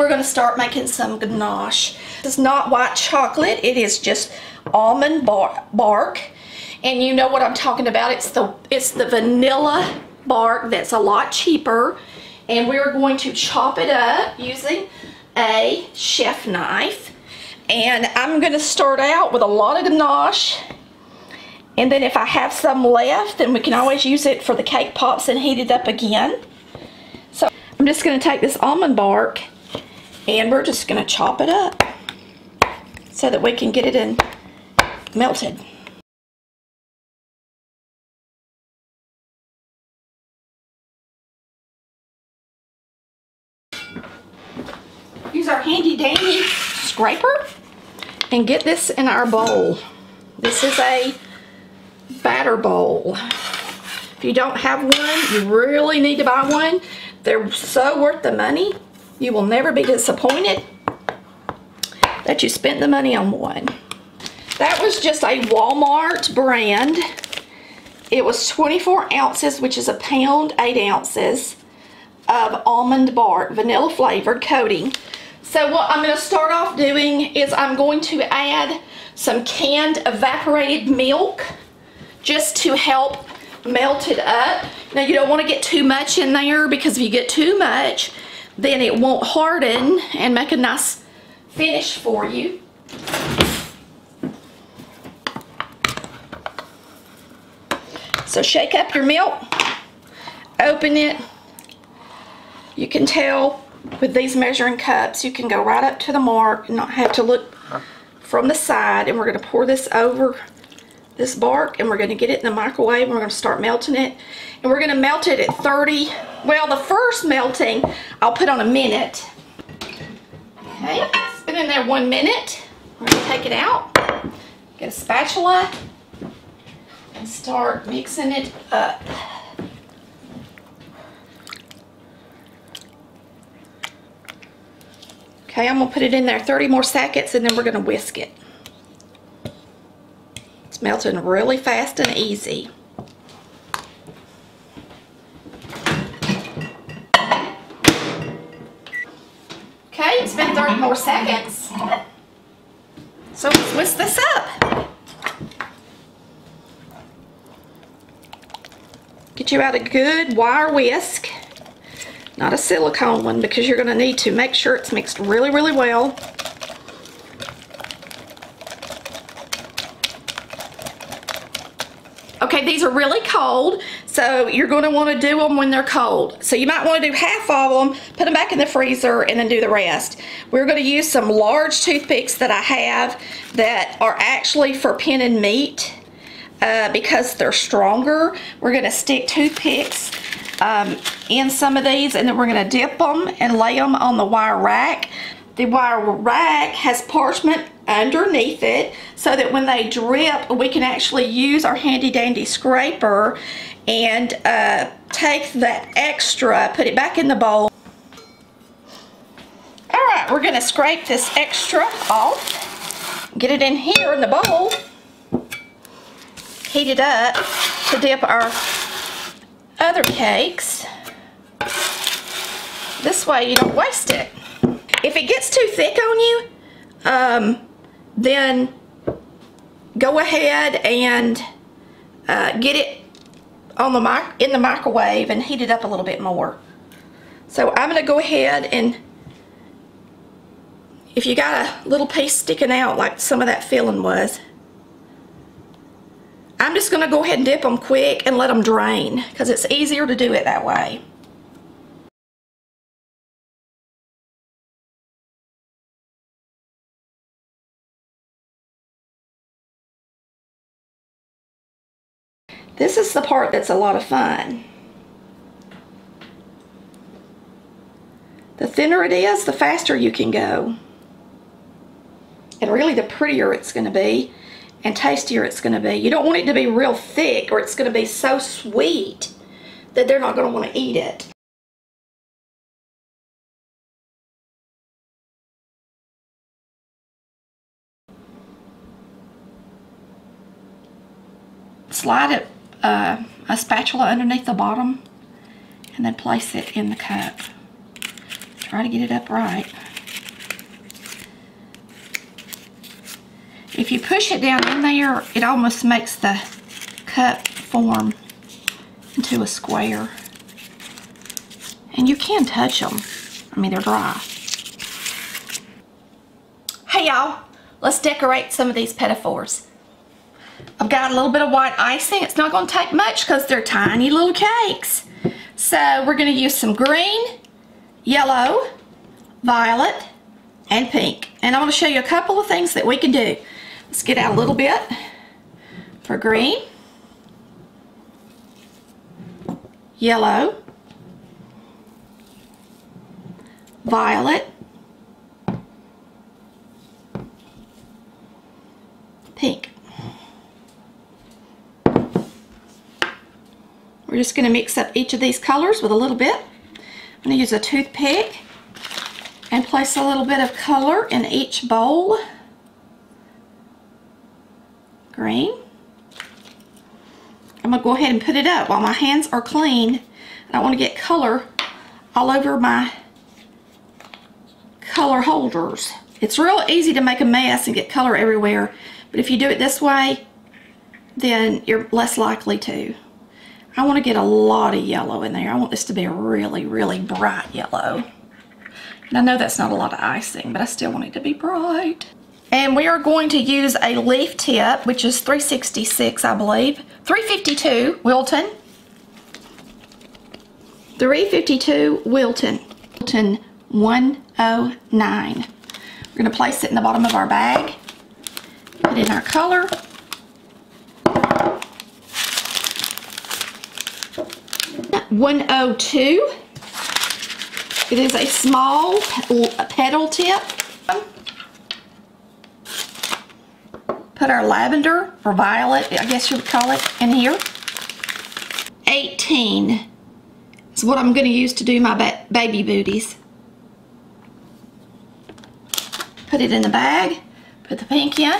we're going to start making some ganache. It's not white chocolate. It is just almond bar bark. And you know what I'm talking about. It's the, it's the vanilla bark that's a lot cheaper. And we're going to chop it up using a chef knife. And I'm going to start out with a lot of ganache. And then if I have some left, then we can always use it for the cake pops and heat it up again. So I'm just going to take this almond bark and we're just going to chop it up so that we can get it in melted. Use our handy dandy scraper and get this in our bowl. This is a batter bowl. If you don't have one, you really need to buy one. They're so worth the money. You will never be disappointed that you spent the money on one. That was just a Walmart brand. It was 24 ounces, which is a pound, 8 ounces of almond bark, vanilla flavored coating. So what I'm going to start off doing is I'm going to add some canned evaporated milk just to help melt it up. Now you don't want to get too much in there because if you get too much, then it won't harden and make a nice finish for you. So shake up your milk, open it. You can tell with these measuring cups, you can go right up to the mark and not have to look from the side. And we're going to pour this over this bark and we're going to get it in the microwave and we're going to start melting it. And we're going to melt it at 30. Well, the first melting, I'll put on a minute. Okay, it's been in there one minute. We're going to take it out, get a spatula, and start mixing it up. Okay, I'm gonna put it in there 30 more seconds and then we're gonna whisk it. It's melting really fast and easy. Okay, it's been 30 more seconds. So let's whisk this up. Get you out a good wire whisk not a silicone one because you're going to need to make sure it's mixed really, really well. Okay, these are really cold, so you're going to want to do them when they're cold. So you might want to do half of them, put them back in the freezer, and then do the rest. We're going to use some large toothpicks that I have that are actually for pinning meat uh, because they're stronger. We're going to stick toothpicks um, in some of these and then we're going to dip them and lay them on the wire rack. The wire rack has parchment underneath it so that when they drip we can actually use our handy dandy scraper and uh, take that extra, put it back in the bowl. Alright, we're going to scrape this extra off, get it in here in the bowl, heat it up to dip our other cakes. This way you don't waste it. If it gets too thick on you, um, then go ahead and uh, get it on the mic in the microwave and heat it up a little bit more. So I'm going to go ahead and if you got a little piece sticking out like some of that filling was, I'm just going to go ahead and dip them quick and let them drain because it's easier to do it that way. This is the part that's a lot of fun. The thinner it is, the faster you can go. And really the prettier it's going to be and tastier it's going to be. You don't want it to be real thick or it's going to be so sweet that they're not going to want to eat it. Slide it, uh, a spatula underneath the bottom and then place it in the cup. Try to get it upright. If you push it down in there, it almost makes the cup form into a square. And you can touch them. I mean, they're dry. Hey, y'all. Let's decorate some of these petit fours. I've got a little bit of white icing. It's not going to take much because they're tiny little cakes. So we're going to use some green, yellow, violet, and pink. And I want to show you a couple of things that we can do. Let's get out a little bit for green, yellow, violet, pink. We're just going to mix up each of these colors with a little bit. I'm going to use a toothpick and place a little bit of color in each bowl. Green. I'm going to go ahead and put it up while my hands are clean. I don't want to get color all over my color holders. It's real easy to make a mess and get color everywhere, but if you do it this way, then you're less likely to. I want to get a lot of yellow in there. I want this to be a really, really bright yellow. And I know that's not a lot of icing, but I still want it to be bright. And we are going to use a leaf tip, which is 366, I believe. 352 Wilton. 352 Wilton. Wilton 109. We're going to place it in the bottom of our bag. Put in our color. 102. It is a small petal tip. Put our lavender or violet, I guess you would call it, in here. 18 is what I'm going to use to do my ba baby booties. Put it in the bag. Put the pink in.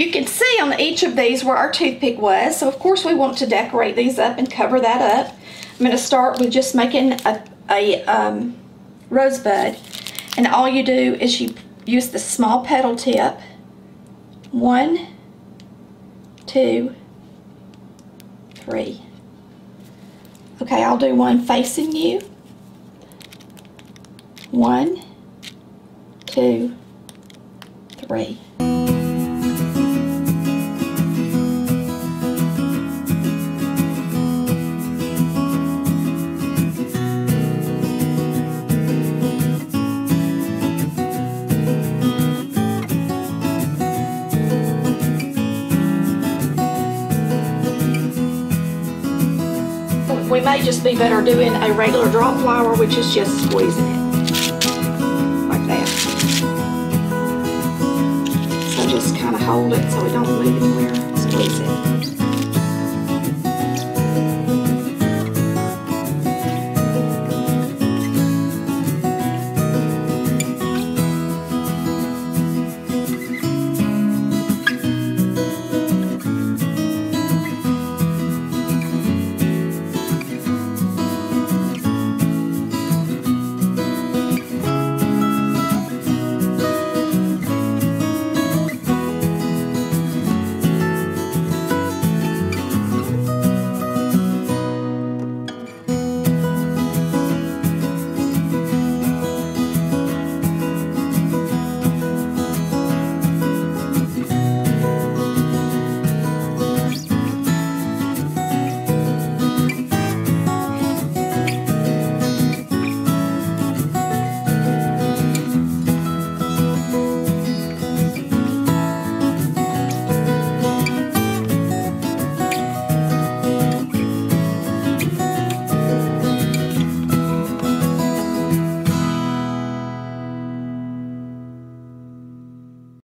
You can see on each of these where our toothpick was. So of course we want to decorate these up and cover that up. I'm going to start with just making a, a um, rosebud. And all you do is you use the small petal tip. One, two, three. Okay, I'll do one facing you. One, two, three. May just be better doing a regular drop flower, which is just squeezing it like that. So just kind of hold it so it don't move anywhere. Squeeze it.